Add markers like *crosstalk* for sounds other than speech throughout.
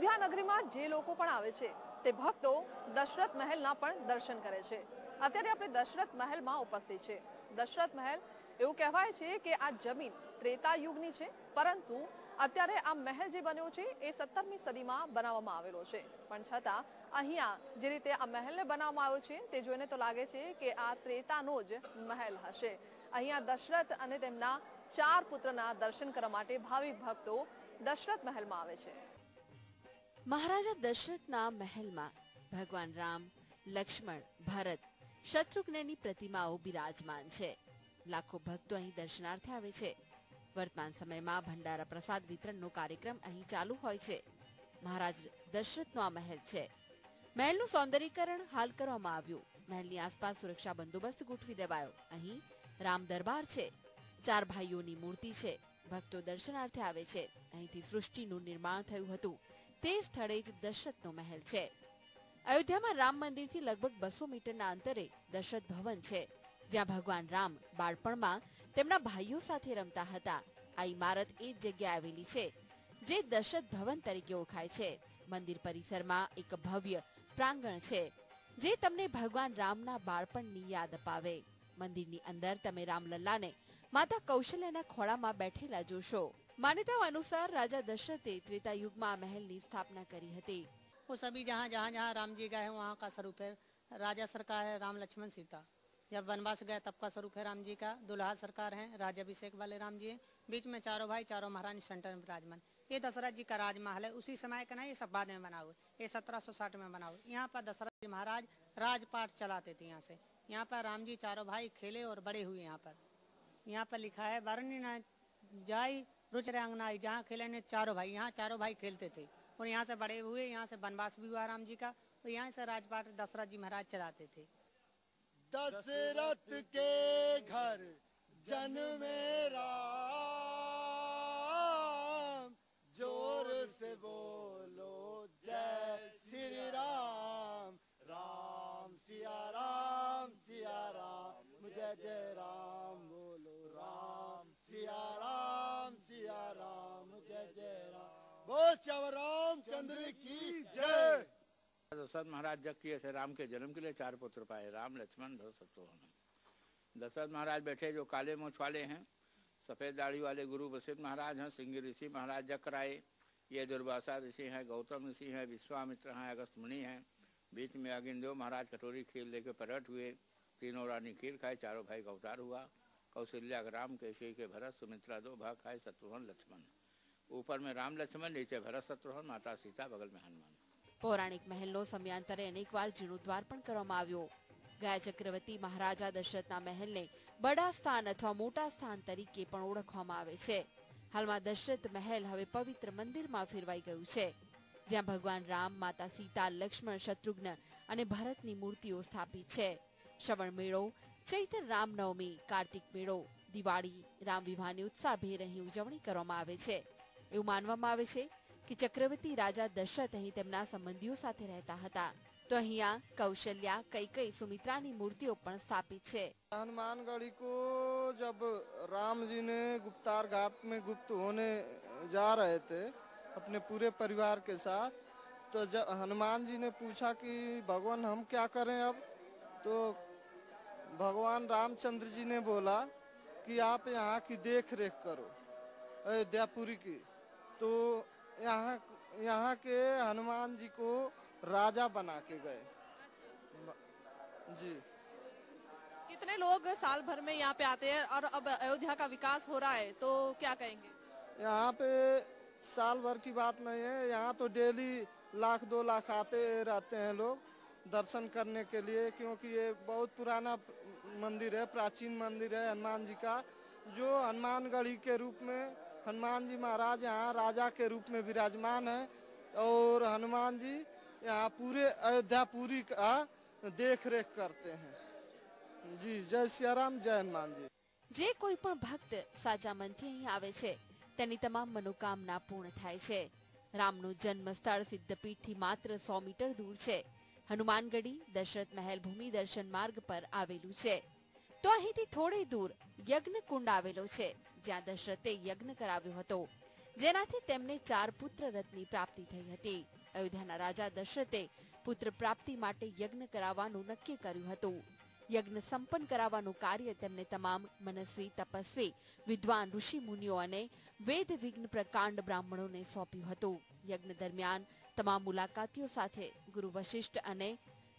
અયોધ્યા જે લોકો પણ આવે છે, તે ભક્તો દશરથ મહેલના પણ દર્શન કરે છે. અત્યારે આપણે દશરથ મહેલમાં ઉપસ્થિત છે. દશરથ મહેલ એવું કહેવાય છે કે આ જમીન ત્રેતા યુગની છે, પરંતુ અત્યારે આ મહેલ જે બન્યો છે, એ સત્તરમી સદીમાં બનાવવામાં આવેલો છે. પણ છતાં અહીંયા જે રીતે આ મહેલને બનાવવામાં આવ્યો છે, તે જોઈને તો લાગે છે કે આ ત્રેતાનો જ મહેલ હશે. અહીંયા દશરથ અને તેમના ચાર પુત્રના દર્શન કરવા માટે ભાવિક ભક્તો દશરથ મહેલમાં આવે છે. મહારાજા દશરથના મહેલમાં ભગવાન રામ, લક્ષ્મણ, ભરત, શત્રુઘ્નની પ્રતિમાઓ બિરાજમાન છે. લાખો ભક્તો અહીં દર્શનાર્થે આવે છે. વર્તમાન સમયમાં ભંડારા પ્રસાદ વિતરણનો કાર્યક્રમ અહીં ચાલુ હોય છે. મહારાજ દશરથનો આ મહેલ છે. મહેલનું સૌંદર્યકરણ હાલ કરવામાં આવ્યું. મહેલની આસપાસ સુરક્ષા બંદોબસ્ત ગોઠવી દેવાયો. અહીં રામ દરબાર છે. ચાર ભાઈઓની મૂર્તિ છે. ભક્તો દર્શનાર્થે આવે છે. અહીંથી સૃષ્ટિનું નિર્માણ થયું હતું. તે સ્થળે જ દશરથનો મહેલ છે. અયોધ્યામાં રામ મંદિરથી લગભગ બસો મીટરના અંતરે દશરથ ભવન છે, જ્યાં ભગવાન રામ બાળપણમાં તેમના ભાઈઓ સાથે રમતા હતા. આ ઇમારત એ જ જગ્યાએ આવેલી છે, જે દશરથ ભવન તરીકે ઓળખાય છે. મંદિર પરિસરમાં એક ભવ્ય પ્રાંગણ છે, જે તમને ભગવાન રામના બાળપણની યાદ અપાવે. મંદિરની અંદર તમે રામલલ્લાને માતા કૌશલ્યના ખોળામાં બેઠેલા જોશો. માન્યતાઓ અનુસાર રાજા દશરથે ત્રેતા યુગમાં આ મહેલની સ્થાપના કરી હતી वो सभी जहाँ जहाँ जहाँ राम जी गए हैं वहाँ का स्वरूप है राजा सरकार है राम लक्ष्मण सीता जब वनवास गए तब का स्वरूप है राम जी का दुल्हा सरकार है राजाभिषेक वाले राम जी हैं बीच में चारों भाई चारों महारानी सेंटर में विराजमान ये दशरथ जी का राजमहल है उसी समय का ना ये सब बाद में बना हुआ है। ये सत्रह सौ साठ में बना हुआ है। यहाँ पर दशरथ जी महाराज राजपाट चलाते थे यहाँ से यहाँ पर राम जी चारों भाई खेले और बड़े हुए यहाँ पर यहाँ पर लिखा है वर्णी न जाई रुच रंगनाई जहाँ खेले ने चारों भाई, यहाँ चारों भाई खेलते थे। और यहाँ से बड़े हुए, यहाँ से वनवास भी हुआ राम जी का, और यहाँ से राजपाट दशरथ जी महाराज चलाते थे। दशरथ के घर जन्मे राम, ज़ोर से बोलो, जय श्री राम। राम सिया राम सिया राम, जय जय राम। सिया राम सिया राम जय जय राम। बोल श्याम रामचंद्र की जय। दशरथ महाराज जग किए थे राम के जन्म के लिए चार पुत्र पाए, राम, लक्ष्मण भरत दशरथ महाराज बैठे, जो काले मोछ वाले हैं, सफ़ेद दाढ़ी वाले गुरु वशिष्ठ महाराज हैं, सिंह ऋषि महाराज जग कराए। ये दुर्वासा ऋषि हैं, गौतम ऋषि हैं, विश्वामित्र हैं अगस्त मुनि हैं। बीच में अगिनदेव महाराज कटोरी खीर लेके प्रकट हुए। तीनों रानी खीर खाए, चारों भाई का अवतार हुआ। कौशल्या के राम केशवी के भरत सुमित्रा दो भाग खाए शत्रुघ्न लक्ष्मण ऊपर में राम लक्ष्मण नीचे भरत शत्रुघ्न माता सीता बगल में हनुमान પૌરાણિક મહેલનો સમયાંતરે અનેકવાર જીર્ણોદ્વાર પણ કરવામાં આવ્યો ગયા ચક્રવર્તી મહારાજા દશરથના મહેલને બડા સ્થાન અથવા મોટા સ્થાન તરીકે પણ ઓળખવામાં આવે છે હાલમાં દશરથ મહેલ હવે પવિત્ર મંદિરમાં ફેરવાઈ ગયું છે જ્યાં ભગવાન રામ માતા સીતા લક્ષ્મણ શત્રુઘ્ન અને ભરતની મૂર્તિઓ સ્થાપિત છે શ્રવણ મેળો ચૈત્ર રામનવમી કાર્તિક મેળો દિવાળી રામ વિવાહની ઉત્સાહભેર અહીં ઉજવણી કરવામાં આવે છે એવું માનવામાં આવે છે કે ચક્રવર્તી રાજા દશરથ અહીં તેમના સંબંધીઓ સાથે રહેતા હતા તો અહીંયા કૌશલ્યા કૈકઈ સુમિત્રાની મૂર્તિઓ પણ સ્થાપિત છે हनुमानगढ़ी को जब राम जी ने गुप्तार घाट में गुप्त होने जा रहे थे अपने पूरे परिवार के साथ तो जब हनुमान जी ने पूछा कि भगवान हम क्या करें अब तो भगवान रामचंद्र जी ने बोला कि आप यहाँ की देख रेख करो अयोध्यापुरी की। तो यहाँ यहाँ के हनुमान जी को राजा बना के गए। जी। कितने लोग साल भर में यहाँ पे आते हैं और अब अयोध्या का विकास हो रहा है तो क्या कहेंगे? यहाँ पे साल भर की बात नहीं है यहाँ तो डेली लाख दो लाख आते रहते हैं लोग। दर्शन करने के लिए क्योंकि ये बहुत पुराना मंदिर है प्राचीन मंदिर है हनुमान जी का जो हनुमानगढ़ी के रूप में हनुमान जी महाराज यहाँ राजा के रूप में विराजमान है और हनुमान जी यहाँ पूरे अयोध्या पूरी का देख रेख करते हैं जी जय सियाराम जय हनुमान जी જે કોઈ પણ ભક્ત સાચા મનથી અહીં આવે છે તેની તમામ મનોકામના પૂર્ણ થાય છે રામનું જન્મ સ્થળ સિદ્ધપીઠથી માત્ર સો મીટર દૂર છે હનુમાનગઢી દશરથ મહેલ ભૂમિ દર્શન માર્ગ પર આવેલું છે. તો અહીંથી થોડે દૂર યજ્ઞ કુંડ આવેલો છે, જ્યાં દશરથે યજ્ઞ કરાવ્યો હતો, જેનાથી તેમને ચાર પુત્ર રત્ની પ્રાપ્તિ થઈ હતી. અયોધ્યાના રાજા દશરથે પુત્ર પ્રાપ્તિ માટે યજ્ઞ કરાવવાનું નક્કી કર્યું હતું. યજ્ઞ સંપન્ન કરાવવાનું કાર્ય તેમને તમામ મનસ્વી, તપસ્વી, વિદ્વાન, ઋષિ મુનિઓ અને વેદ વિઘ્ન પ્રકાંડ બ્રાહ્મણોને સોંપ્યું હતું. યજ્ઞ દરમિયાન તમામ મુલાકાતીઓ સાથે ગુરુ વશિષ્ઠ અને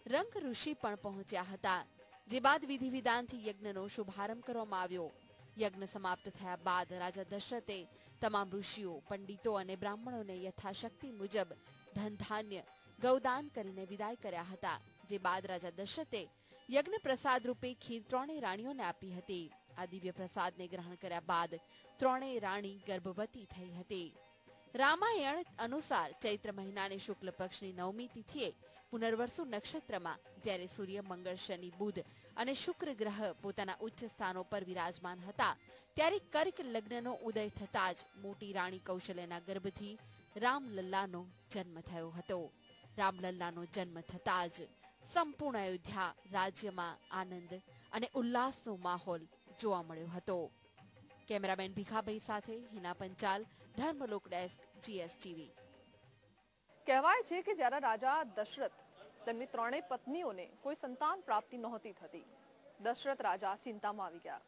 રંગ ઋષિ પણ પહોંચ્યા હતા, જે બાદ વિધિ વિધાનથી યજ્ઞનો શુભારંભ કરવામાં આવ્યો. યજ્ઞ સમાપ્ત થયા બાદ રાજા દશરથે તમામ ઋષિઓ, પંડિતો અને બ્રાહ્મણોને યથાશક્તિ મુજબ ધન ધાન્ય ગૌદાન કરીને વિદાય કર્યા હતા, જે બાદ રાજા દશરથે યજ્ઞ પ્રસાદ રૂપે ખીર ત્રણેય રાણીઓને આપી હતી. આ દિવ્ય પ્રસાદને ગ્રહણ કર્યા બાદ ત્રણેય રાણી ગર્ભવતી થઈ હતી. રામાયણ અનુસાર ચૈત્ર મહિનાની શુક્લ પક્ષની નવમી તિથિએ પુનર્વસુ નક્ષત્રમાં, જ્યારે સૂર્ય, મંગળ, શનિ, બુધ અને શુક્ર ગ્રહ પોતાના ઉચ્ચ સ્થાનો પર વિરાજમાન હતા, ત્યારે કર્ક લગ્નનો ઉદય થતાં જ મોટી રાણી કૌશલ્યના ગર્ભથી રામલલ્લાનો જન્મ થયો હતો. રામલલ્લાનો જન્મ થતા જ સંપૂર્ણ અયોધ્યા રાજ્યમાં આનંદ અને ઉલ્લાસનો માહોલ જોવા મળ્યો હતો. કેમેરામેન ભીખાભાઈ સાથે હિના પંચાલ ધર્મલોક ડેસ્ક જીએસટીવી. કહેવાય છે કે જ્યારે રાજા દશરથ તેમની ત્રણેય પત્નીઓને કોઈ સંતાન પ્રાપ્તિ નહોતી થતી, દશરથ રાજા ચિંતામાં આવી ગયા.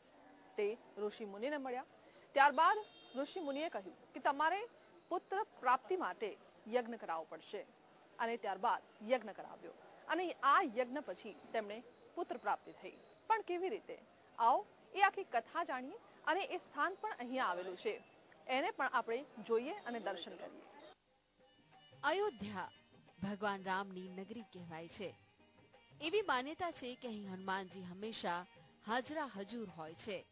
તે ઋષિ મુનિને મળ્યા. ત્યારબાદ ઋષિ મુનિએ કહ્યું કે તમારે પુત્ર પ્રાપ્તિ માટે યજ્ઞ કરાવવો પડશે. અને ત્યારબાદ યજ્ઞ કરાવ્યો. અને આ યજ્ઞ પછી તેમણે પુત્ર પ્રાપ્તિ થઈ. પણ કેવી રીતે? આવો, એ આખી કથા જાણીએ અને એ સ્થાન પણ અહીંયા આવેલું છે. એને પણ આપણે જોઈએ અને દર્શન કરીએ. અયોધ્યા ભગવાન રામની નગરી કહેવાય છે. એવી માન્યતા છે કે અહીં હનુમાનજી હંમેશા હાજરા હજુર હોય છે.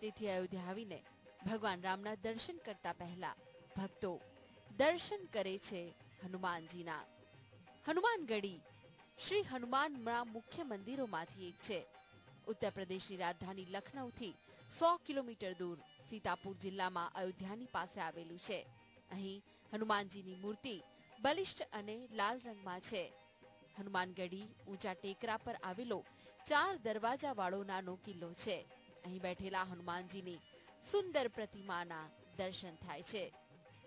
તેથી અયોધ્યા આવીને ભગવાન રામના દર્શન કરતા પહેલા ભક્તો દર્શન કરે છે હનુમાનજીના. હનુમાનગઢી શ્રી હનુમાનના મુખ્ય મંદિરોમાંથી એક છે. ઉત્તર પ્રદેશની રાજધાની લખનૌથી સો કિલોમીટર દૂર. સીતાપુર જિલ્લામાં અયોધ્યાની પાસે આવેલું છે. અહીં હનુમાનજીની મૂર્તિ બલિષ્ઠ અને લાલ રંગમાં છે. હનુમાનગઢી ઊંચા ટેકરા પર આવેલો ચાર દરવાજા વાળો નાનો કિલ્લો છે. અહીં બેઠેલા હનુમાનજીની સુંદર પ્રતિમાના દર્શન થાય છે.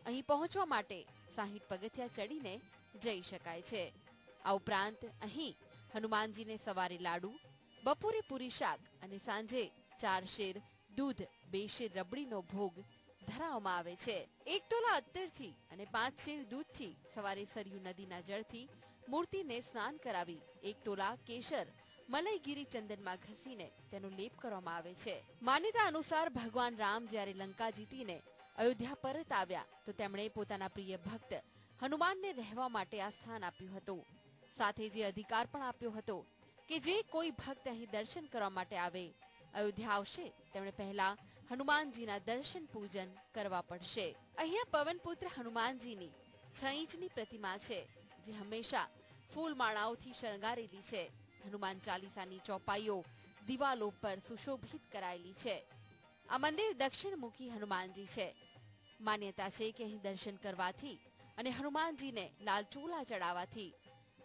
અહીં પહોંચવા માટે સાહીઠ પગથિયા ચડીને જઈ શકાય છે. આ ઉપરાંત અહીં હનુમાનજીને સવારે લાડુ, બપોરે પૂરી શાક અને સાંજે ચાર શેર દૂધ બે શેર રબડીનો ભોગ ધરાવવામાં આવે છે. એક તોલા અત્તરથી અને પાંચ શેર દૂધથી સવારે સરયુ નદીના જળથી મૂર્તિને સ્નાન કરાવી, એક તોલા કેસર મલયગીરી ચંદનમાં ઘસીને તેનો લેપ કરવામાં આવે છે. માન્યતા અનુસાર ભગવાન રામ જ્યારે લંકા જીતીને અયોધ્યા પરત આવ્યા, તો તેમણે પોતાના પ્રિય ભક્ત હનુમાનને રહેવા માટે આ સ્થાન આપ્યું હતું. સાથે જે અધિકાર પણ આપ્યો હતો કે જે કોઈ ભક્ત અહીં દર્શન કરવા માટે આવે, અયોધ્યા આવશે, તેમણે પહેલા હનુમાનજીના દર્શન પૂજન કરવા પડશે. અહીંયા પવનપુત્ર હનુમાનજીની છ ઇંચની પ્રતિમા છે, જે હંમેશા ફૂલમાળાઓથી શણગારેલી છે. હનુમાન ચાલીસાની ચોપાઈઓ દિવાલો પર સુશોભિત કરાયેલી છે. આ મંદિર દક્ષિણમુખી હનુમાનજી છે. માન્યતા છે કે અહીં દર્શન કરવાથી અને હનુમાનજીને લાલ ચોલા ચડાવવાથી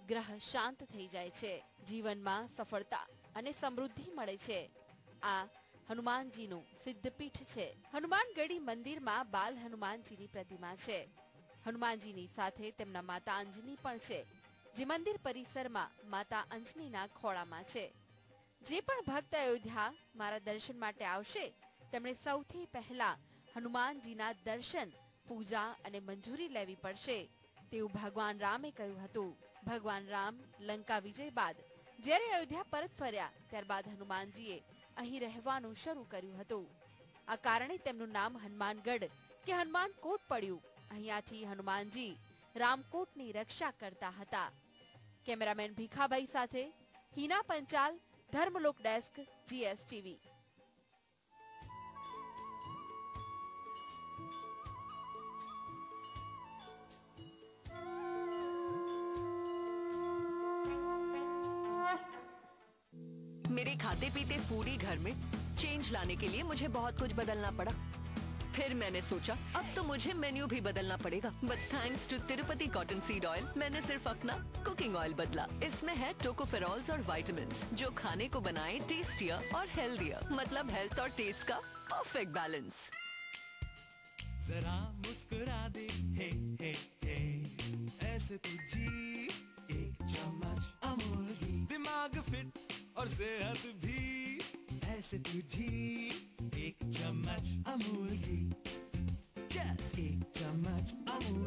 ગ્રહ શાંત થઈ જાય છે. જીવનમાં સફળતા અને સમૃદ્ધિ મળે છે. આ હનુમાનજીનું સિદ્ધપીઠ છે. હનુમાનગઢી મંદિરમાં બાલ હનુમાનજીની પ્રતિમા છે. હનુમાનજીની સાથે તેમના માતા અંજની પણ છે. જે મંદિર પરિસરમાં માતા અંજનીના ખોળામાં છે. જે પણ ભક્ત અયોધ્યા મારા દર્શન માટે આવશે, તેમણે સૌથી પહેલા હનુમાનજીના દર્શન, પૂજા અને મંજૂરી લેવી પડશે. તેવું ભગવાન રામે કહ્યું હતું. ભગવાન રામ લંકા વિજય બાદ જ્યારે અયોધ્યા પરત ફર્યા, ત્યારબાદ હનુમાનજીએ અહીં રહેવાનું શરૂ કર્યું હતું. આ કારણે તેમનું નામ હનુમાનગઢ કે હનુમાન કોટ પડ્યું. અહીંયાથી હનુમાનજી રામકોટની રક્ષા કરતા હતા. કેમેરામેન ભીખાભાઈ સાથે હિના પંચાલ, ધર્મલોક ડેસ્ક, જીએસટીવી. खाते फूडी घर में चेंज लाने के लिए मुझे बहुत कुछ बदलना पड़ा। फिर मैंने सोचा, अब तो मुझे मेन्यू भी बदलना पड़ेगा। But thanks to Tirupati cotton seed oil मैंने सिर्फ़ अपना कुकिंग ऑयल बदला। इसमें है टोकोफेरॉल्स और विटामिन जो खाने को बनाए टेस्टियर और हेल्दियर मतलब हेल्थ और टेस्ट का परफेक्ट बैलेंस जरा मुस्कुरा दे, हे हे हे। ऐसे तुझी एक चम्मच अमूल दिमाग फिट और सेहत भी ऐसे तुझी एक चम्मच अमूल की जस्ट एक चम्मच अमूल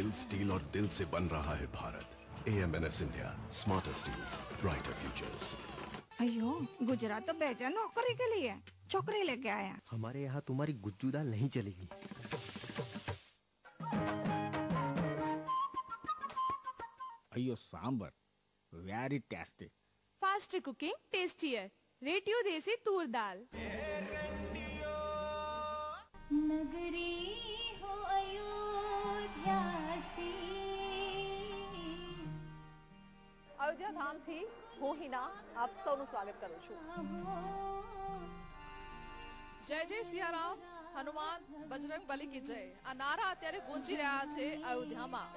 स्किल स्टील और दिल से बन रहा है Bharat. A M N S India smarter steel brighter future अयो गुजरात तो बेचा नौकरी के लिए। चौकरी लेके आया। हमारे यहाँ तुम्हारी गुज्जू नहीं चलेगी। అయ్యో sambar very tasty fast cooking tastier ratio देसी तूर दाल। नगरी ગાંધીધામથી હું હિના આપ સૌનું સ્વાગત કરું છું. જય જય સિયારામ હનુમાન બજરંગ બલી કી જય. આ નારા અત્યારે ગુંજી રહ્યા છે અયોધ્યામાં.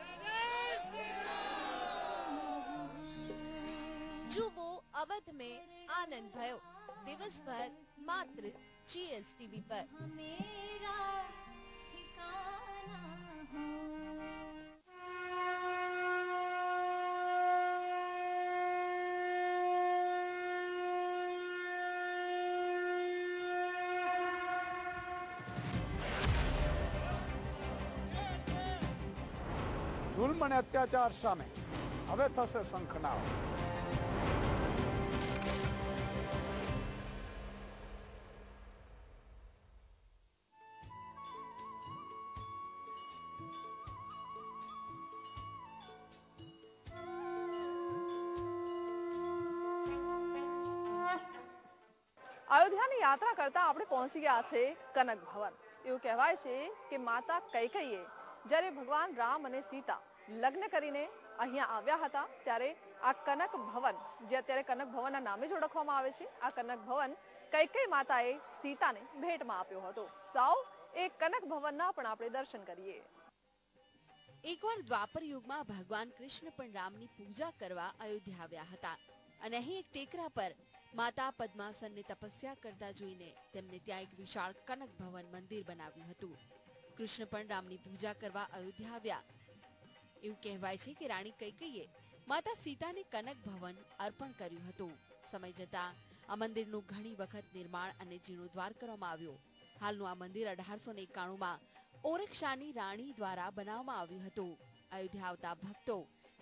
જુઓ અવધ મેં આનંદ ભયો. દિવસભર માત્ર જીએસટીવી પર. જુલ્મ અને અત્યાચાર સામે. હવે થશે શંખનાદ અયોધ્યાની યાત્રા કરતા આપણે પહોંચી ગયા છે કનક ભવન. એવું કહેવાય છે કે માતા કૈકૈયે જ્યારે ભગવાન રામ અને સીતા લગ્ન કરીને અહીંયા આવ્યા હતા, ત્યારે આ કનક ભવન, જે અત્યારે કનક ભવનના નામે જ ઓળખવામાં આવે છે, આ કનક ભવન કૈકૈય માતાએ સીતાને ભેટમાં આપ્યો હતો. સાવ એ કનક ભવનના પણ આપણે દર્શન કરીએ. એકવાર દ્વાપર યુગમાં ભગવાન કૃષ્ણ પણ રામની પૂજા કરવા અયોધ્યા આવ્યા હતા અને અહીં એક ટેકરા પર માતા પદ્માસનની તપસ્યા કરતા જોઈને તેમને ત્યાં એક વિશાળ કનક ભવન મંદિર બનાવ્યું હતું. કૃષ્ણ પણ રામની પૂજા કરવા અયોધ્યા આવ્યા એવું કહેવાય છે કે રાણી કૈકૈયે માતા સીતાને કનક ભવન અર્પણ કર્યું હતું. સમય જતાં આ મંદિરનું ઘણી વખત નિર્માણ અને જીર્ણોદ્ધાર કરવામાં આવ્યો. હાલનું આ મંદિર અઢારસો ને એકાણુંમાં ઓરક્ષાની રાણી દ્વારા બનાવવામાં આવ્યું હતું. અયોધ્યા આવતા ભક્તો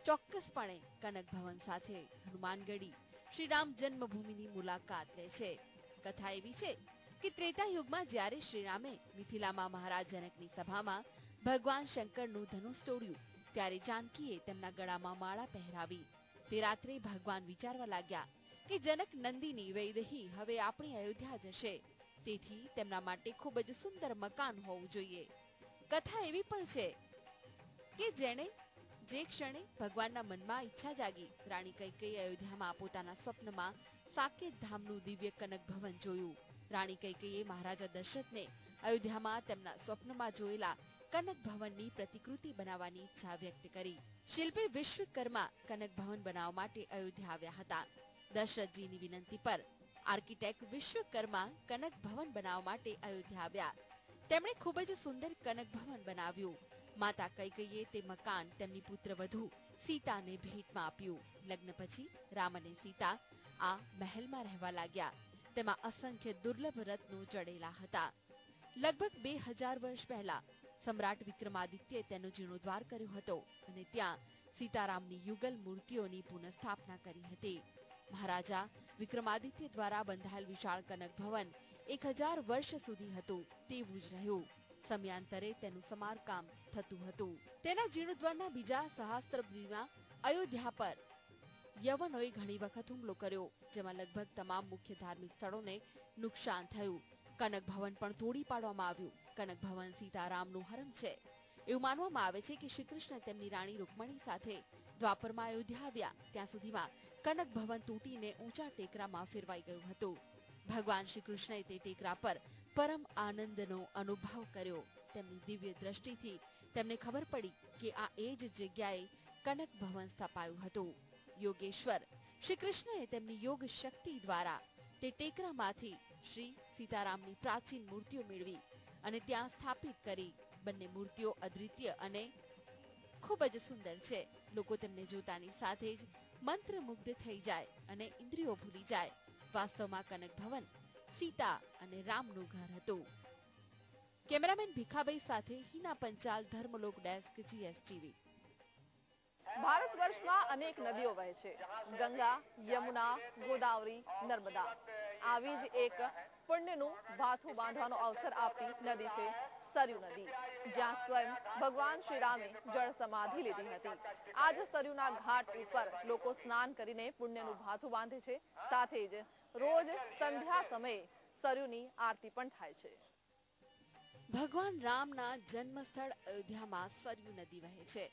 ચોક્કસપણે કનક ભવન સાથે હનુમાનગઢી, શ્રીરામ જન્મભૂમિની મુલાકાત લે છે. કથા એવી છે કે ત્રેતા યુગમાં જ્યારે શ્રીરામે મિથિલામાં મહારાજ જનકની સભામાં ભગવાન શંકરનું ધનુષ તોડ્યું ત્યારે જાનકીએ તેમના ગળામાં માળા પહેરાવી. તે રાત્રે ભગવાન વિચારવા લાગ્યા કે જનક નંદિની વૈદહી હવે આપણી અયોધ્યા જશે. તેથી તેમના માટે ખૂબ જ સુંદર મકાન હોવું જોઈએ. કથા એવી પણ છે કે જેણે, જે ક્ષણે ભગવાનના મનમાં ઈચ્છા જાગી, રાણી કૈકેયી અયોધ્યામાં પોતાના સ્વપ્નમાં સાકેત ધામનું દિવ્ય કનક ભવન જોયું. રાણી કૈકેયીએ મહારાજા દશરથને અયોધ્યામાં તેમના સ્વપ્નમાં જોયેલા કનક ભવનની પ્રતિકૃતિ બનાવવાની ઈચ્છા વ્યક્ત કરી. શિલ્પી વિશ્વકર્મા કનક ભવન બનાવવા માટે અયોધ્યા આવ્યા હતા. દશરથજીની વિનંતી પર આર્કિટેક્ટ વિશ્વકર્મા કનક ભવન બનાવવા માટે અયોધ્યા આવ્યા. તેમણે ખૂબ જ સુંદર કનક ભવન બનાવ્યું. માતા કૈકેયીએ તે મકાન તેમની પુત્રવધુ સીતાને ભેટમાં આપ્યું. લગ્ન પછી રામ અને સીતા આ મહેલમાં રહેવા લાગ્યા. તેમાં અસંખ્ય દુર્લભ રત્નો જડેલા હતા. લગભગ બે હજાર વર્ષ પહેલા સમ્રાટ વિક્રમાદિત્યે તેનો જીર્ણોદ્ધાર કર્યો હતો અને ત્યાં સીતારામની યુગલ મૂર્તિઓની પુનઃસ્થાપના કરી હતી. મહારાજા વિક્રમાદિત્ય દ્વારા બંધાયેલ વિશાળ કનક ભવન એક હજાર વર્ષ સુધી હતું તેવું જ રહ્યું. સમયાંતરે તેનું સમારકામ થતું હતું. તેના જીર્ણોદ્વારના બીજા સહસ્ત્રાબ્દીમાં અયોધ્યા પર યવનોએ ઘણી વખત હુમલો કર્યો, જેમાં લગભગ તમામ મુખ્ય ધાર્મિક સ્થળોને નુકસાન થયું. કનક ભવન પણ તોડી પાડવામાં આવ્યું. કનક ભવન સીતારામનું હરમ છે. એવું માનવામાં આવે છે કે શ્રી કૃષ્ણ તેમની રાણી રૂકમણી સાથે દ્વાપરમાં અયોધ્યા આવ્યા. ત્યાં સુધીમાં કનક ભવન તૂટીને ઊંચા ટેકરામાં ફેરવાઈ ગયું હતું. ભગવાન શ્રી કૃષ્ણએ તે ટેકરા પર પરમ આનંદનો અનુભવ કર્યો. તેમની દિવ્ય દ્રષ્ટિથી તેમને ખબર પડી કે આ એ જ જગ્યાએ કનક ભવન સ્થપાયું હતું. યોગેશ્વર શ્રી કૃષ્ણએ તેમની યોગ શક્તિ દ્વારા તે ટેકરામાંથી શ્રી સીતારામની પ્રાચીન મૂર્તિઓ મેળવી અને ત્યાં સ્થાપિત કરી બંને મૂર્તિઓ અદ્વિતીય અને ખૂબ જ સુંદર છે. લોકો તેમને જોતાની સાથે જ મંત્રમુગ્ધ થઈ જાય અને ઇન્દ્રિયો ભૂલી જાય. વાસ્તવમાં કનક ભવન, સીતા અને રામનું ઘર હતું. કેમેરામેન ભીખાભાઈ સાથે હિના પંચાલ, ધર્મલોક ડેસ્ક, જીએસટીવી. ભારત વર્ષમાં અનેક નદીઓ વહે છે. ગંગા, યમુના, ગોદાવરી, નર્મદા. આવી જ એક પુણ્યનું ભાથું બાંધવાનો અવસર આપતી નદી છે સરયુ નદી, જ્યાં સ્વયં ભગવાન શ્રી રામે જળ સમાધિ લીધી હતી. આજ સરયુના ઘાટ ઉપર લોકો સ્નાન કરીને પુણ્યનું ભાથું બાંધે છે. સાથે જ રોજ સંધ્યા સમયે સરયુની આરતી પણ થાય છે. ભગવાન રામના જન્મસ્થળ અયોધ્યામાં સરયુ નદી વહે છે.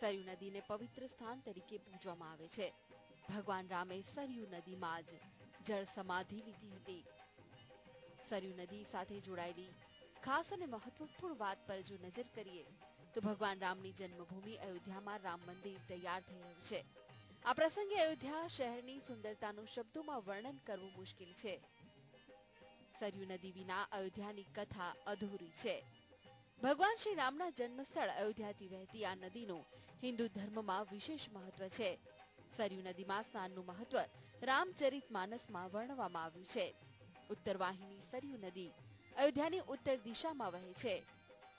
સરયુ નદીને પવિત્ર સ્થાન તરીકે પૂજવામાં આવે છે. ભગવાન રામે સરયુ નદીમાં જ જળ સમાધિ લીધી હતી. સરયુ નદી સાથે જોડાયેલી ખાસ અને મહત્વપૂર્ણ વાત પર જો નજર કરીએ, તો ભગવાન રામની જન્મભૂમિ અયોધ્યામાં રામ મંદિર તૈયાર થઈ રહ્યું છે. આ પ્રસંગે અયોધ્યા શહેરની સુંદરતાનું શબ્દોમાં વર્ણન કરવું મુશ્કેલ છે. સરયુ નદી વિના અયોધ્યાની કથા અધૂરી છે. ભગવાન શ્રી રામના જન્મસ્થળ અયોધ્યાથી વહેતી આ નદીનું હિન્દુ ધર્મમાં વિશેષ મહત્વ છે. સરયુ નદીમાં સ્નાનનું મહત્વ રામચરિત માનસમાં વર્ણવવામાં આવ્યું છે. ઉત્તર વાહિની સરયુ નદી અયોધ્યાની ઉત્તર દિશામાં વહે છે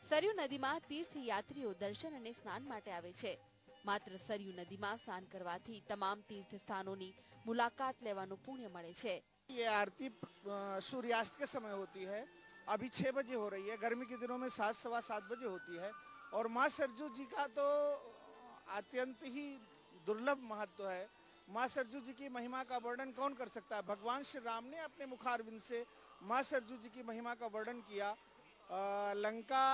સરયુ નદીમાં તીર્થયાત્રીઓ દર્શન અને સ્નાન માટે આવે છે માત્ર સરયુ નદીમાં સ્નાન કરવાથી તમામ તીર્થ સ્થાનોની મુલાકાત લેવાનું પુણ્ય મળે છે ये आरती अ, सूर्यास्त के समय होती है अभी छह बजे हो रही है गर्मी के दिनों में सात सवा सात बजे होती है और माँ सरजू जी का तो अत्यंत ही दुर्लभ महत्व है माँ सरजू जी की महिमा का वर्णन कौन कर सकता है? भगवान श्री राम ने अपने मुखारविंद से माँ सरजू जी की महिमा का वर्णन किया। अ, लंका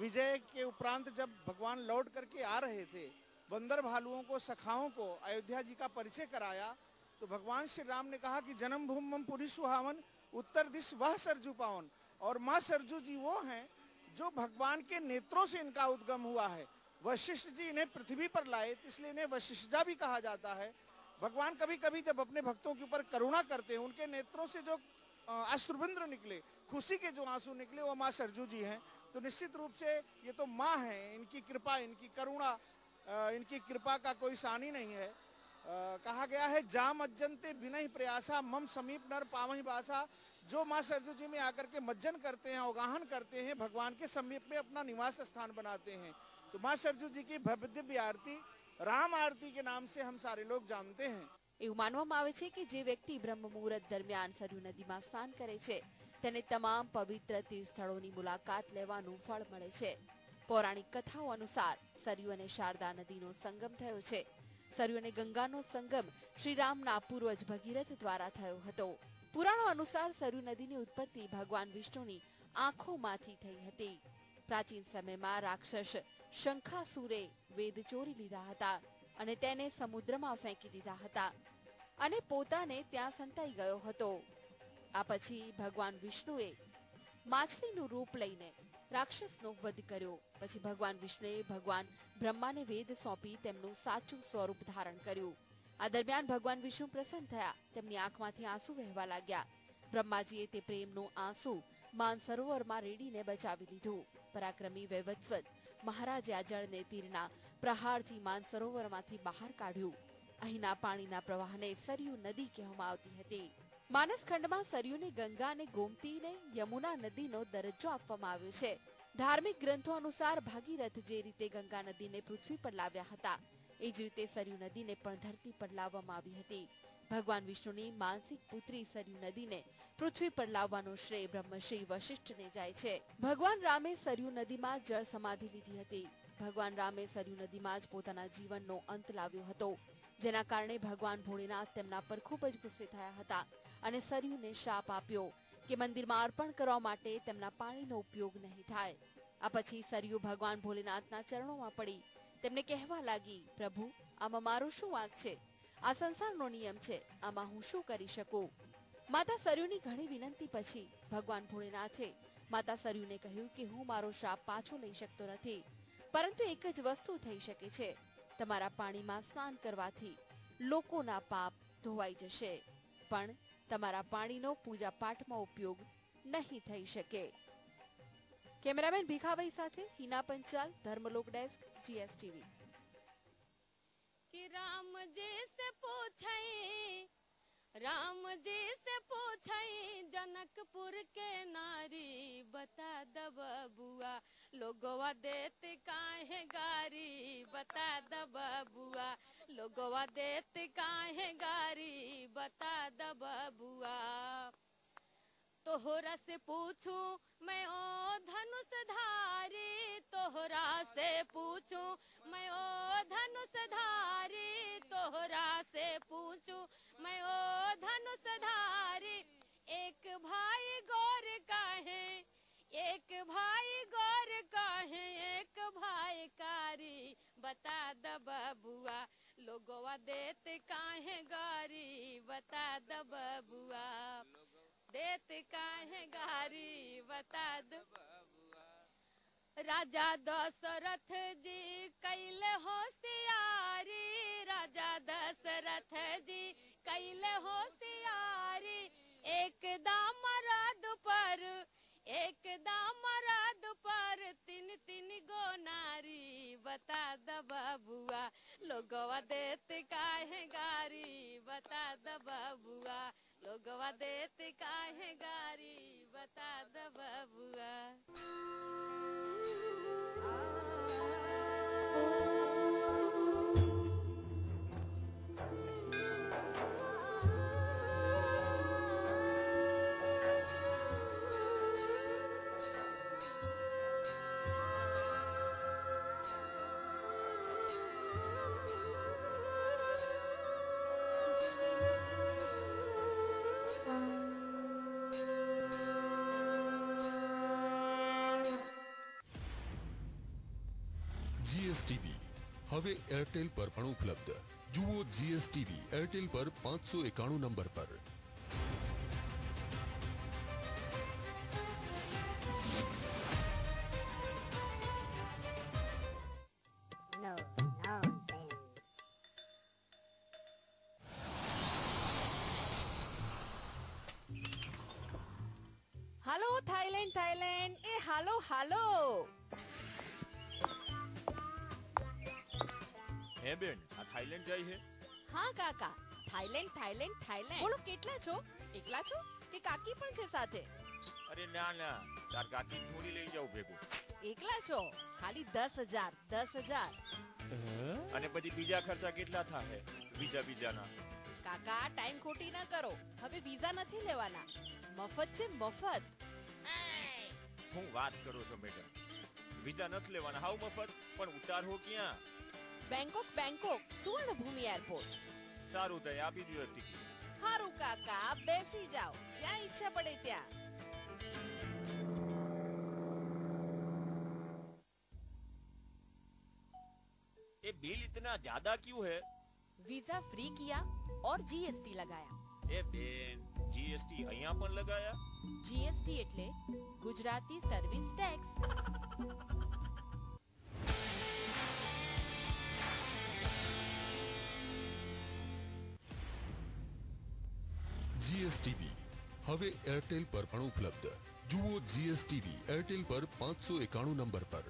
विजय के उपरांत जब भगवान लौट करके आ रहे थे बंदर भालुओं को सखाओं को अयोध्या जी का परिचय कराया तो भगवान श्री राम ने कहा कि जन्म भूमि पुरी सुहावन उत्तर दिश वह सरजू पावन। और माँ सरजू जी वो हैं जो भगवान के नेत्रों से इनका उद्गम हुआ है। वशिष्ठ जी इन्हें पृथ्वी पर लाए इसलिए इन्हें वशिष्ठजा भी कहा जाता है। भगवान कभी कभी जब अपने भक्तों के ऊपर करुणा करते हैं, उनके नेत्रों से जो अश्रुबिंद्र निकले, खुशी के जो आँसू निकले, वो माँ सरजू जी हैं तो निश्चित रूप से ये तो माँ है, इनकी कृपा, इनकी करुणा इनकी कृपा का कोई सानी नहीं है। कहा गया है, जाम अज्जनते बिना ही प्रयासा, मम समीप नर पावही बासा। जो माँ सरजू जी में आकर के मज्जन करते हैं, अवगाहन करते हैं, भगवान के समीप में अपना निवास स्थान बनाते हैं। तो माँ सरजू जी की भव्य आरती राम आरती के नाम से हम सारे लोग जानते हैं એવું માનવામાં આવે છે કે જે વ્યક્તિ બ્રહ્મ મુહૂર્ત દરમિયાન સરયુ નદીમાં સ્નાન કરે છે તેને તમામ પવિત્ર તીર્થ સ્થળોની મુલાકાત લેવાનું ફળ મળે છે પૌરાણિક કથાઓ અનુસાર સરયુ અને શારદા નદીનો સંગમ થયો છે સરયુ અને ગંગાનો સંગમ શ્રી રામના પૂર્વજ ભગીરથ દ્વારા થયો હતો પુરાણો અનુસાર સરયુ નદીની ઉત્પત્તિ ભગવાન વિષ્ણુની આંખોમાંથી થઈ હતી પ્રાચીન સમયમાં રાક્ષસ શંખાસુરે વેદ ચોરી લીધા હતા અને તેને સમુદ્રમાં ફેંકી દીધા હતા અને પોતાને ત્યાં સંતાઈ ગયો હતો. આ પછી ભગવાન વિષ્ણુએ માછલીનું રૂપ લઈને રાક્ષસનો વધ કર્યો. પછી ભગવાન વિષ્ણુએ ભગવાન બ્રહ્માને વેદ સોંપી તેમનું સાચું સ્વરૂપ ધારણ કર્યું. આ દરમિયાન ભગવાન વિષ્ણુ પ્રસન્ન થયા. તેમની આંખમાંથી આંસુ વહેવા લાગ્યા. બ્રહ્માજીએ તે પ્રેમનું આંસુ માન સરોવરમાં રેડીને બચાવી લીધું. પરાક્રમી વૈવત્સવત મહારાજે આ જળને તીરના પ્રહારથી માનસરોવરમાંથી બહાર કાઢ્યું. અહીંના પાણીના પ્રવાહને સરયુ નદી કહેવામાં આવતી હતી. માનસખંડમાં સરયુને ગંગા અને ગોમતીને યમુના નદીનો દરજ્જો આપવામાં આવ્યો છે. ધાર્મિક ગ્રંથો અનુસાર ભાગીરથ જે રીતે ગંગા નદીને પૃથ્વી પર લાવ્યા હતા, એ જ રીતે સરયુ નદીને પણ ધરતી પર લાવવામાં આવી હતી. ભગવાન વિષ્ણુની માનસિક પુત્રી સરયુ નદીને પૃથ્વી પર લાવવાનો શ્રેય બ્રહ્મશ્રી વશિષ્ઠને જાય છે. ભગવાન રામે સરયુ નદીમાં જળ સમાધિ લીધી હતી. ભગવાન રામે સરયુ નદીમાં જ પોતાના જીવનનો અંત લાવ્યો હતો, જેના કારણે ભગવાન ભોળેનાથ તેમના પર ખૂબ જ ગુસ્સે થયા હતા અને સરયુને શ્રાપ આપ્યો કે મંદિરમાં અર્પણ કરવા માટે તેમના પાણીનો ઉપયોગ નહીં થાય. આ પછી સરયુ ભગવાન ભોલેનાથના ચરણોમાં પડી. તેમને કહેવા લાગી, પ્રભુ, આમાં મારો શું વાંક છે? આ સંસારનો નિયમ છે. આમાં હું શું કરી શકું? માતા સરયુની ઘણી વિનંતી પછી ભગવાન ભોળેનાથે માતા સરયુને કહ્યું કે હું મારો શ્રાપ પાછો લઈ શકતો નથી, પરંતુ એક જ વસ્તુ થઈ શકે છે. તમારા પાણીમાં સ્નાન કરવાથી લોકોના પાપ ધોવાઈ જશે, પણ તમારા પાણીનો પૂજા પાઠમાં ઉપયોગ નહીં થઈ શકે. કેમેરામેન ભીખાભાઈ સાથે હિના પંચાલ, ધર્મલોક ડેસ્ક, જીએસટીવી. कि राम जी से पूछई, राम जी से पूछई, जनकपुर के नारी बता दब बुआ। लोगवा देत काहे गारी, बता दब बुआ। लोगवा देत काहे गारी, बता दब बुआ। तोहरा से पूछूँ, मैं ओ धनुष धारी, तोहरा से पूछूँ, मैं ओ धनुष धारी, तोहरा से पूछूँ, मैं ओ धनुष धारी। एक भाई गौर काहे, एक भाई गौर काहे, एक भाई कारी। बता द बबुआ, लोगवा देत काहे गारी, बता द बबुआ। देत काहे गारी बता द। राजा दशरथ जी कैल होशियारी। राजा दशरथ जी कैल होशियारी। एक दामराद पर, एक दामराद पर तीन तीन गो नारी। बता द बबुआ, लोगवा देत काहे गारी? बता द बबुआ लोगवा देत काहे गारी बता द बबुआ એરટેલ પર પણ ઉપલબ્ધ. જુઓ જીએસટીવી એરટેલ પર પાંચસો એકાણું નંબર પર. ના ના તાર કાકી થોડી લઈ જાવ ભેગું. એકલા છો? ખાલી દસ હજાર દસ હજાર. અને પછી બીજા ખર્ચા કેટલા થાય બીજા બીજાના. કાકા ટાઈમ ખોટી ના કરો. હવે વિઝા નથી લેવાના. મફત છે મફત. હું વાત કરું છું મેડમ. વિઝા નથી લેવાના. હાવ મફત પણ ઉતાર હો ક્યાં? બેંકોક બેંકોક સુવર્ણ ભૂમિ એરપોર્ટ સારું થાય આપી દીધું ટિકિટ હારું કાકા બેસી જાઓ. જ્યાં ઈચ્છા પડે ત્યાં. इतना ज्यादा क्यों है वीजा फ्री किया और जीएसटी लगाया એ બેન જીએસટી અહીંયા પણ લગાયા જીએસટી એટલે ગુજરાતી સર્વિસ ટેક્સ જીએસટીવી હવે એરટેલ પર પણ ઉપલબ્ધ જુઓ જીએસટીવી એરટેલ પર પાંચસો એકાણું નંબર પર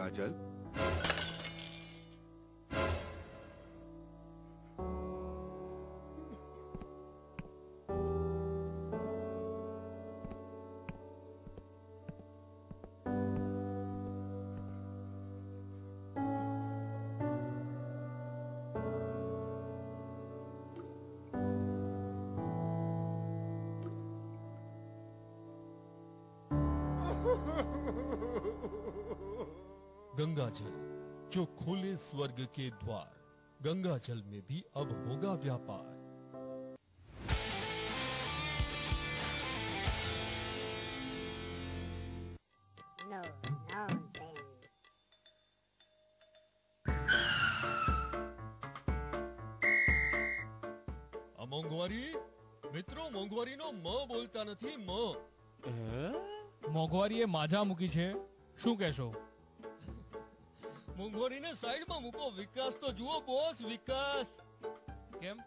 Ajal. *laughs* गंगा जल जो खोले स्वर्ग के द्वार गंगा जल में भी अब होगा व्यापार No nonsense. આ મોંઘવારી મિત્રો મોંઘવારીનો મ બોલતા નથી મ મોંઘવારીએ માજા મૂકી છે શું કહેશો મોંઘવારીને સાઈડમાં મૂકો. વિકાસ તો જુઓ બોસ વિકાસ. કેમ?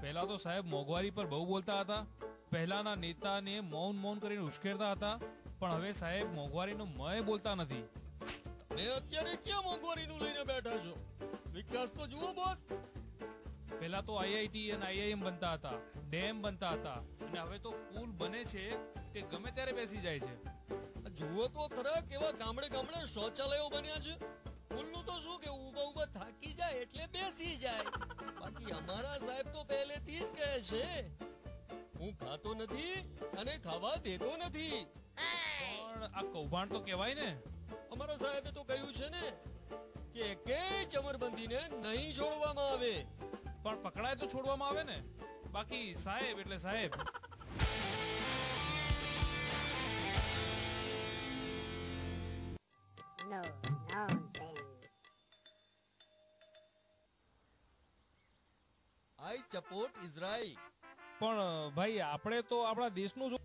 પહેલા તો સાહેબ મોંઘવારી પર બહુ બોલતા હતા. પહેલાના નેતાને મૌન મૌન કરીને ઉશ્કેરતા હતા. પણ હવે સાહેબ મોંઘવારીનો મય બોલતા નથી. તમે અત્યારે ક્યાં મોંઘવારીનું લઈને બેઠા છો? વિકાસ તો જુઓ બોસ પહેલા તો આઈઆઈટી અને આઈઆઈએમ બનતા હતા. ડેમ બનતા હતા. અને હવે તો પુલ બને છે તે ગમે ત્યારે બેસી જાય છે. જુઓ તો ખરા કેવા ગામડે ગામડે શૌચાલયો બન્યા છે. શું કે ઊભા ઊભા થાકી જાય એટલે બેસી જાય. બાકી અમારા સાહેબ તો પહેલેથી જ કહે છે હું ખાતો નથી અને ખાવા દેતો નથી. પણ આ કૌભાંડ તો કહેવાય ને. અમારા સાહેબે તો કહ્યું છે ને કે એકેય ચમરબંધીને નહીં છોડવામાં આવે. પણ પકડાય તો છોડવામાં આવે ને. બાકી સાહેબ એટલે સાહેબ. No nonsense. I support Israel પણ ભાઈ આપણે તો આપણા દેશનું જો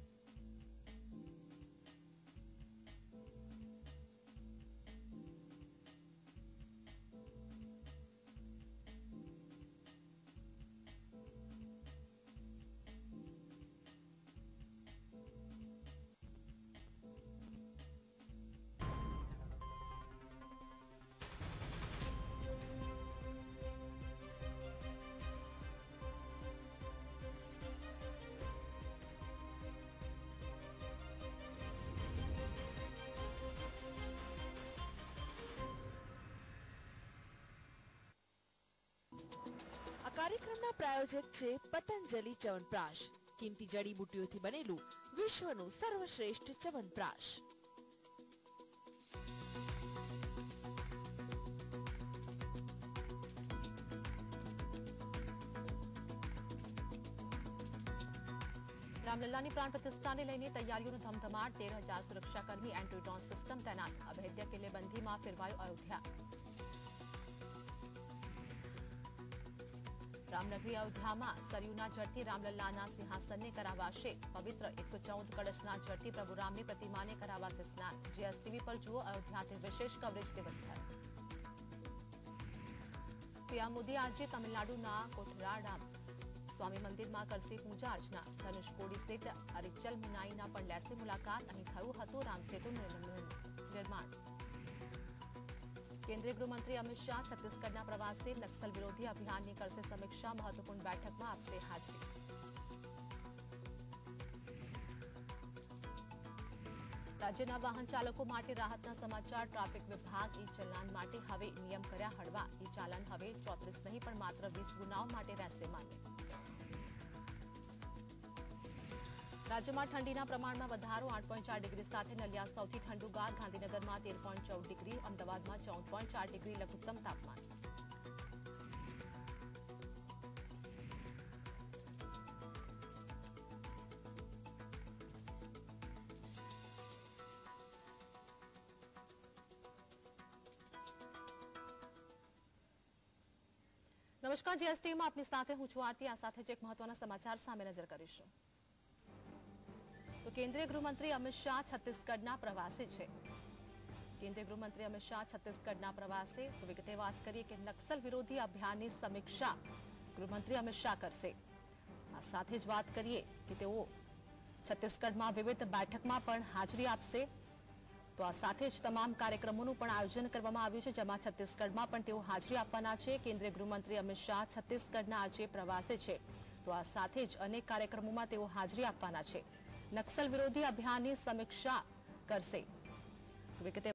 પ્રાયોજક છે પતંજલિ ચવનપ્રાશ. કિંમતી જડીબુટ્ટીઓથી બનેલું વિશ્વનું સર્વશ્રેષ્ઠ ચવનપ્રાશ. રામલલ્લાની પ્રાણ પ્રતિષ્ઠાને લઈને તૈયારીઓનો ધમધમાટ, તેર હજાર સુરક્ષાકર્મી એન્ટી ડ્રોન સિસ્ટમ તૈનાત. અભેદ્ય કિલ્લેબંધીમાં ફેરવાયો અયોધ્યા. રામનગરી અયોધ્યામાં સરયુના જળથી રામલલ્લાના સિંહાસનને કરાવાશે. પવિત્ર એકસો ચૌદ કળશના જળથી પ્રભુ રામની પ્રતિમાને કરાવાશે સ્નાન. જીએસટીવી પર જુઓ અયોધ્યાથી વિશેષ કવરેજ દિવસભર પીએમ મોદી આજે તમિલનાડુના કોઠરાડામ સ્વામી મંદિરમાં કરશે પૂજા અર્ચના. ધનુષકોડી સ્થિત અરિચલ મુનાઈના પણ લેશે મુલાકાત અહીં થયું હતું રામસેતુ નિર્માણ. કેન્દ્રીય ગૃહમંત્રી અમિત શાહ છત્તીસગઢના પ્રવાસે નક્સલ વિરોધી અભિયાનની કરશે સમીક્ષા મહત્વપૂર્ણ બેઠકમાં આપશે હાજરી રાજ્યના વાહન ચાલકો માટે રાહતના સમાચાર ટ્રાફિક વિભાગ ઈ ચલાન માટે હવે નિયમ કર્યા હળવા ઈ ચાલાન હવે ચોત્રીસ નહીં પણ માત્ર વીસ ગુનાઓ માટે રહેશે માન્ય રાજ્યમાં ઠંડીના પ્રમાણમાં વધારો આઠ પોઈન્ટ ચાર ડિગ્રી સાથે નલિયા સૌથી ઠંડુગાર ગાંધીનગરમાં તેર પોઈન્ટ ચૌદ ડિગ્રી, અમદાવાદમાં ચૌદ પોઈન્ટ ચાર ડિગ્રી લઘુત્તમ તાપમાન. નમસ્કાર જીએસટીમાં આપની સાથે હું છું આરતી. આ સાથે જ એક મહત્વના સમાચાર સામે નજર કરીશું. તો કેન્દ્રીય ગૃહમંત્રી અમિત શાહ છત્તીસગઢના પ્રવાસે છે. કેન્દ્રીય ગૃહમંત્રી અમિત શાહ છત્તીસગઢના પ્રવાસે તો વિગતે વાત કરીએ કે નક્સલ વિરોધી અભિયાનની સમીક્ષા ગૃહમંત્રી અમિત શાહ કરશે. આ સાથે જ વાત કરીએ કે તેઓ છત્તીસગઢમાં વિવિધ બેઠકમાં પણ હાજરી આપશે. તો આ સાથે જ તમામ કાર્યક્રમોનું પણ આયોજન કરવામાં આવ્યું છે, જેમાં છત્તીસગઢમાં પણ તેઓ હાજરી આપવાના છે. કેન્દ્રીય ગૃહમંત્રી અમિત શાહ છત્તીસગઢના આજે પ્રવાસે છે. તો આ સાથે જ અનેક કાર્યક્રમોમાં તેઓ હાજરી આપવાના છે. નક્સલ વિરોધી અભિયાનની સમીક્ષા કરશે વિગતે